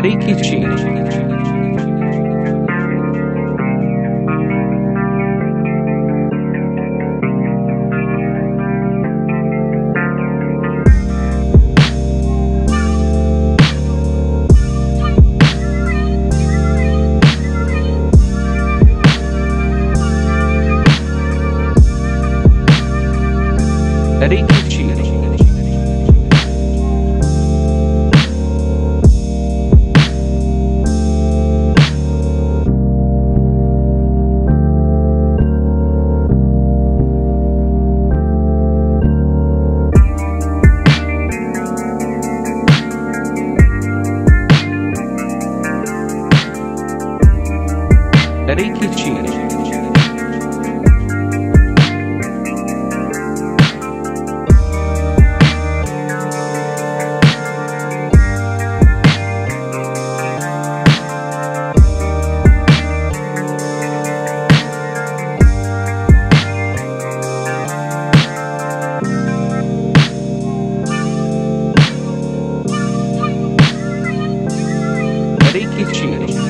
Tariki Chi. ready to change. it Chile.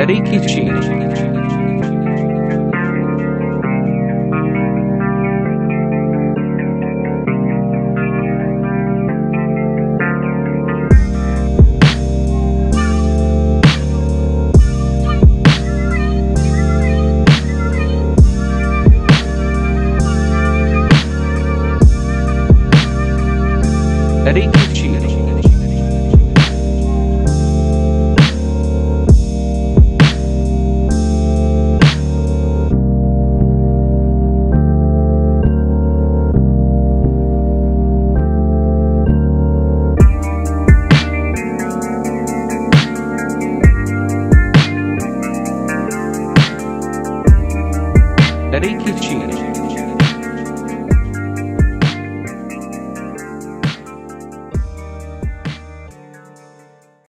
Erikichi. Ready. Darei kitchen.